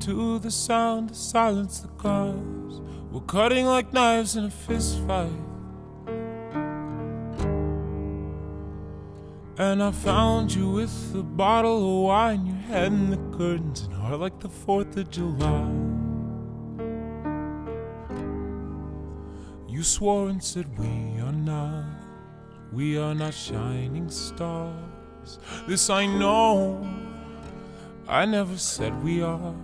to the sound to silence the cars. We're cutting like knives in a fist fight. And I found you with a bottle of wine, your head in the curtains, and heart like the 4th of July. You swore and said, We are not, we are not shining stars. This I know, I never said we are.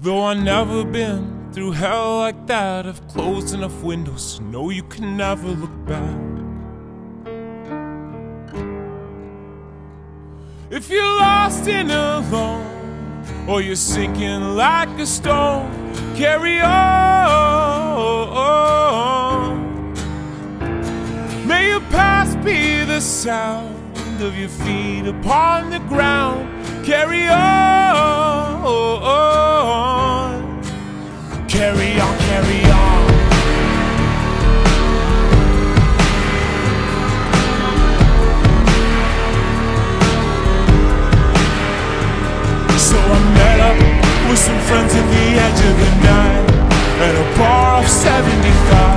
Though I've never been through hell like that, I've closed enough windows to know you can never look back. If you're lost and alone, or you're sinking like a stone, carry on. May your past be the sound of your feet upon the ground. Carry on, carry on, carry on. So I met up with some friends at the edge of the night At a bar off 17